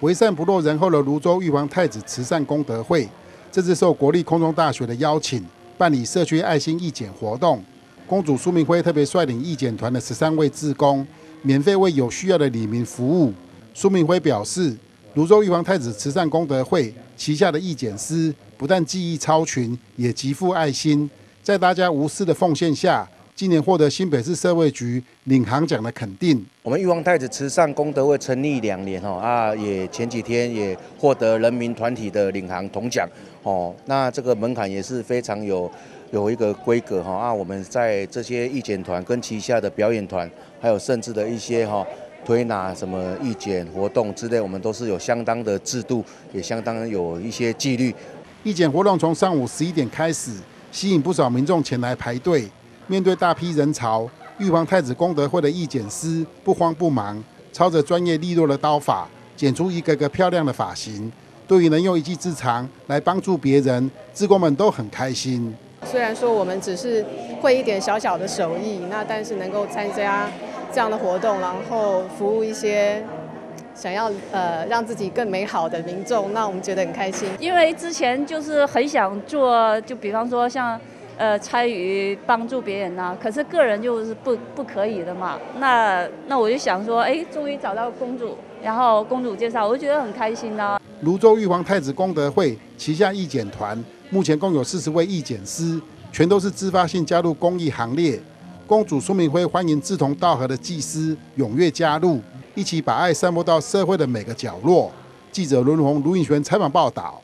为善不落人后的泸州玉皇太子慈善功德会，这次受国立空中大学的邀请，办理社区爱心义检活动。公主苏明辉特别率领义检团的十三位志工，免费为有需要的李民服务。苏明辉表示，泸州玉皇太子慈善功德会旗下的义检师不但技艺超群，也极富爱心，在大家无私的奉献下。今年获得新北市社会局领航奖的肯定。我们玉皇太子慈善功德会成立两年哦啊，也前几天也获得人民团体的领航铜奖哦。那这个门槛也是非常有有一个规格哈啊。我们在这些义检团跟旗下的表演团，还有甚至的一些哈推拿什么义检活动之类，我们都是有相当的制度，也相当有一些纪律。义检活动从上午十一点开始，吸引不少民众前来排队。面对大批人潮，玉皇太子功德会的义剪师不慌不忙，操着专业利落的刀法，剪出一个个漂亮的发型。对于能用一技之长来帮助别人，职工们都很开心。虽然说我们只是会一点小小的手艺，那但是能够参加这样的活动，然后服务一些想要呃让自己更美好的民众，那我们觉得很开心。因为之前就是很想做，就比方说像。呃，参与帮助别人呐，可是个人就是不不可以的嘛。那那我就想说，哎，终于找到公主，然后公主介绍，我就觉得很开心呐。泸州玉皇太子功德会旗下义检团，目前共有四十位义检师，全都是自发性加入公益行列。公主苏明辉欢迎志同道合的技师踊跃加入，一起把爱散播到社会的每个角落。记者伦宏、卢颖璇采访报道。